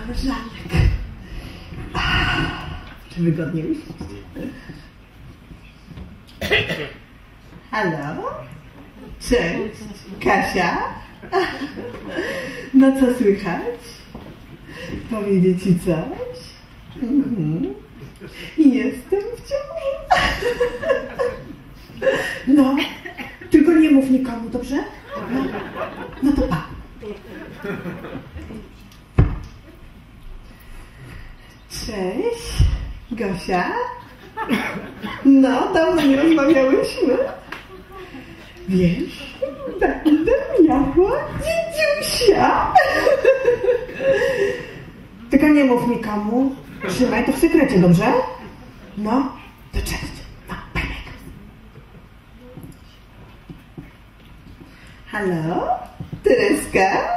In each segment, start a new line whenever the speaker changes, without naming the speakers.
koleżanek. Czy wygodnie usiąść? Halo? Cześć, Kasia? No co słychać? Powiedzieć ci coś? Mhm. Jestem w ciąży. No, tylko nie mów nikomu, dobrze? No, no to pa. Cześć, Gosia. No, dawno nie rozmawiałyśmy. Wiesz, będę miała dziedziusia. Tylko nie mów nikomu. Trzymaj to w sekrecie, dobrze? No, to cześć. No, bye. Halo? Tereska?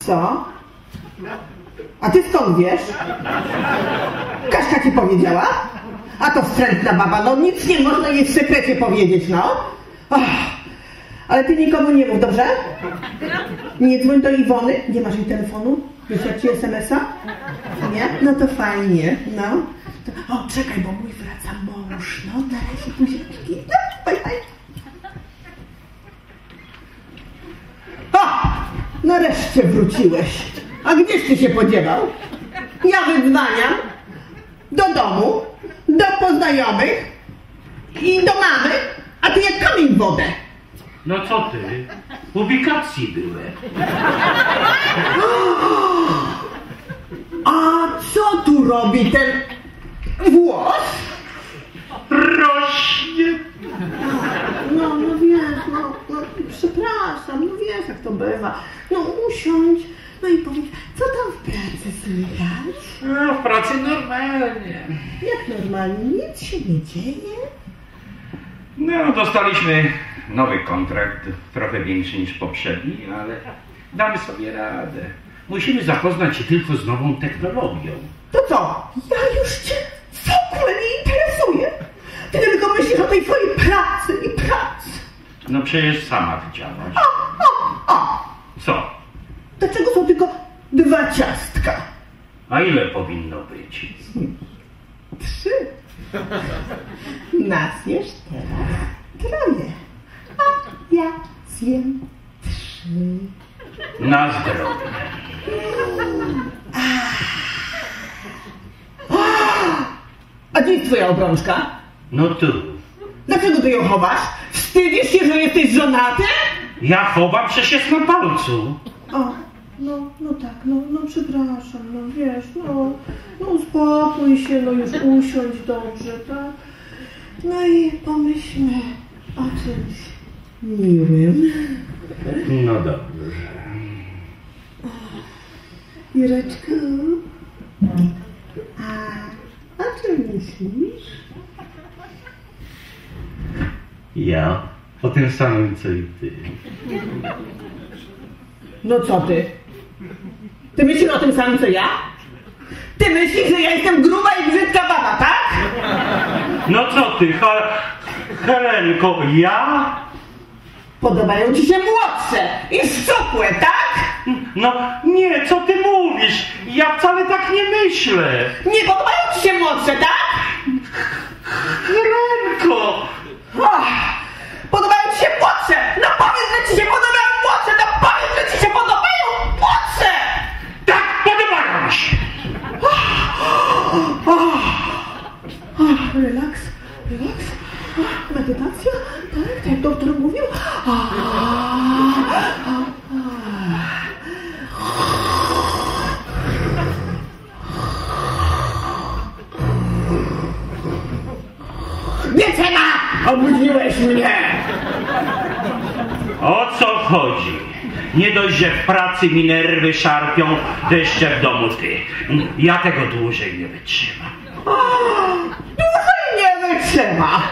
Co? A ty skąd wiesz? Kaśka ci powiedziała? A to wstrętna baba, no nic nie można jej w sekrecie powiedzieć, no. Ale ty nikomu nie mów, dobrze? Nie dzwoń do Iwony, nie masz jej telefonu? Wysłać ci SMS-a? Nie? No to fajnie, no. To, o, czekaj, bo mój wraca mąż, no, na razie buziaczki. No, bye, bye. Nareszcie wróciłeś. A gdzieś ty się podziewał? Ja wydzwaniam do domu, do poznajomych i do mamy, a ty jak kamień w wodę.
No co ty? W ubikacji byłem.
A co tu robi ten włos?
Rośnie.
No, no wiesz, no, no przepraszam, no wiesz jak to bywa. No usiądź, no i powiedz, co tam w pracy słychać?
No, w pracy normalnie.
Jak normalnie, nic się nie dzieje?
No, dostaliśmy nowy kontrakt, trochę większy niż poprzedni, ale damy sobie radę. Musimy zapoznać się tylko z nową technologią.
To co? Ja już cię w ogóle nie interesuję. Ty tylko myślisz o tej twojej pracy i pracy.
No przecież sama widziałaś.
O, o, o.
Co?
Dlaczego są tylko dwa ciastka?
A ile powinno być?
Trzy. Nas jesz teraz troje. A ja zjem trzy.
Na zdrowie.
A gdzie jest twoja obrączka?
No tu.
Dlaczego ty ją chowasz? Wstydzisz się, że jesteś żonaty?
Ja chowam, przecież na palcu.
O, no, no tak, no, no przepraszam, no wiesz, no, no uspokój się, no już usiądź dobrze, tak? No i pomyślmy o czymś miłym.
No dobrze.
Jureczku, a o czym myślisz?
Ja o tym samym co i ty.
No co ty? Ty myślisz o tym samym co ja? Ty myślisz, że ja jestem gruba i brzydka baba, tak?
No co ty, Hel Helenko, ja?
Podobają ci się młodsze i szczupłe, tak?
No nie, co ty mówisz? Ja wcale tak nie myślę.
Nie podobają ci się młodsze, tak?
Helenko!
Ach, podobają ci się młodsze! No powiedz, że ci się podobają młodsze!
Tak, podobają mi się.
Ach, relaks, relaks. Medytacja, tak, tak jak doktor mówił. Ach, ach, Wiecena! Obudziłeś mnie!
O co chodzi? Nie dość, że w pracy mi nerwy szarpią, to jeszcze w domu ty. Ja tego dłużej nie wytrzymam.
Wytrzyma!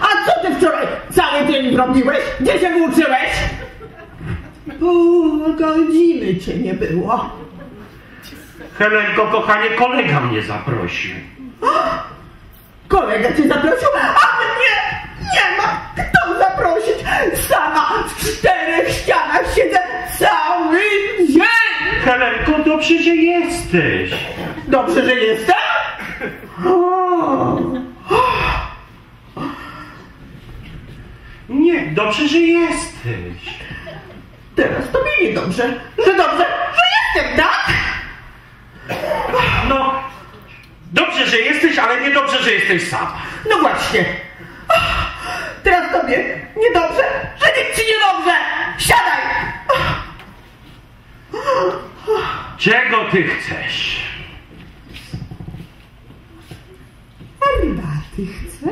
A co ty wczoraj cały dzień robiłeś? Gdzie się włóczyłeś? Pół godziny cię nie było.
Helenko, kochanie, kolega mnie zaprosił.
Kolega cię zaprosił, a mnie nie ma kto zaprosić. Sama w czterech ścianach siedzę cały dzień.
Helenko, dobrze, że jesteś.
Dobrze, że jestem? O,
Nie, dobrze, że jesteś.
teraz tobie niedobrze. Że dobrze, że jestem, tak?
No, dobrze, że jesteś, ale nie dobrze, że jesteś sama.
No właśnie. Teraz tobie niedobrze, że nic ci niedobrze. Siadaj.
Czego ty chcesz?
Herbaty chcę?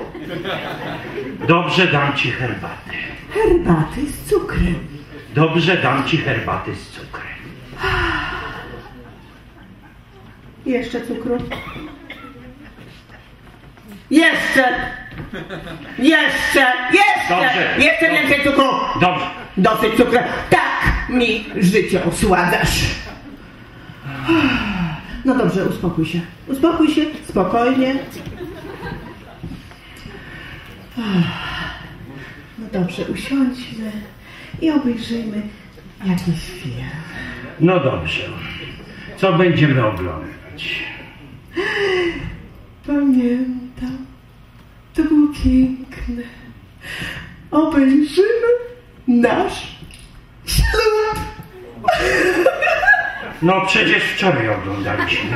Dobrze, dam ci herbatę.
Herbaty z cukrem.
Dobrze, dam ci herbaty z cukrem.
Jeszcze cukru. Jeszcze! Jeszcze! Jeszcze!
Dobrze.
Jeszcze więcej cukru!
Dobrze.
Dosyć cukru. Tak mi życie osładzasz. No dobrze, uspokój się. Uspokój się, spokojnie. No dobrze, usiądźmy i obejrzyjmy jakiś film.
No dobrze. Co będziemy oglądać?
Pamiętam. To było piękne. Obejrzymy nasz ślub.
No przecież wczoraj oglądaliśmy.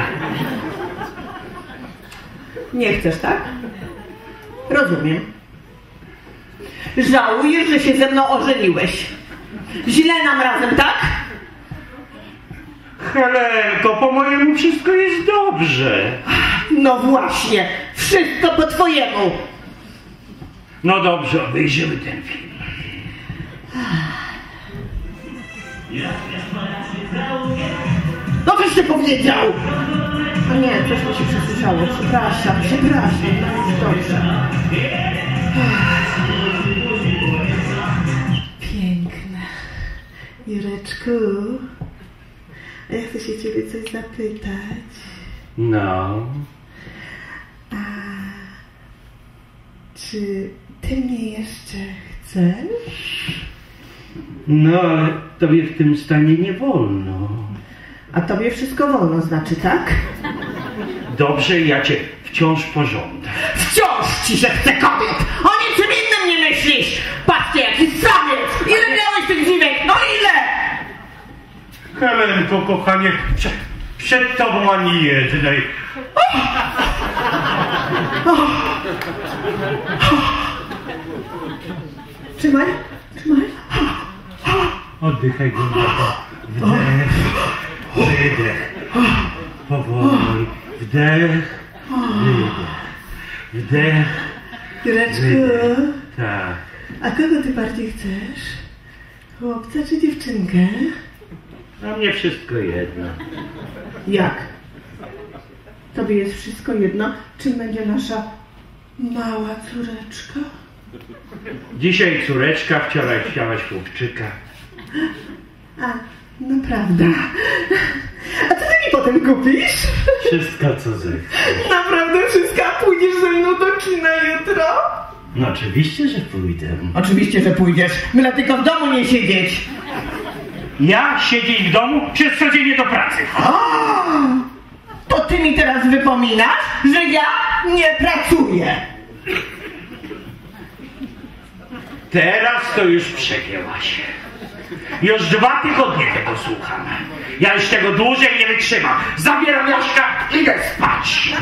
Nie chcesz, tak? Rozumiem. Żałujesz, że się ze mną ożeniłeś. Źle nam razem, tak?
Helenko, po mojemu wszystko jest dobrze.
No właśnie. Wszystko po twojemu.
No dobrze, obejrzymy ten film.
No ty powiedział. A nie, coś mi się przesłyszało. Przepraszam, przepraszam. No dobrze. Jureczku, a ja chcę się ciebie coś zapytać.
No.
A czy ty mnie jeszcze chcesz?
No, ale tobie w tym stanie nie wolno.
A tobie wszystko wolno, znaczy, tak?
Dobrze, ja cię wciąż pożądam.
Wciąż ci się chce kobiet! O niczym innym nie myślisz! Patrzcie, jaki samiec! Ile miałeś tych dziwek? No ile?
Helenko, kochanie, przed, przed tobą ani jednej.
Trzymaj, trzymaj.
Oddychaj głęboko. Wdech, wydech. Powoli. Wdech, wydech. Wdech,
Jureczku,
tak.
a kogo ty bardziej chcesz? Chłopca czy dziewczynkę?
A mnie wszystko jedno.
Jak? Tobie jest wszystko jedno, czym będzie nasza mała córeczka?
Dzisiaj córeczka, wczoraj chciałaś chłopczyka.
A, no prawda. A co ty mi potem kupisz?
Wszystko co zechcesz.
Naprawdę wszystko? A pójdziesz ze mną do kina jutro?
No oczywiście, że pójdę.
Oczywiście, że pójdziesz. Byle tylko w domu nie siedzieć.
Ja siedzieć w domu, czy codziennie do pracy?
To ty mi teraz wypominasz, że ja nie pracuję.
Teraz to już przegięłaś. Już dwa tygodnie tego słucham. Ja już tego dłużej nie wytrzymam. Zabieram Jaszka, idę spać.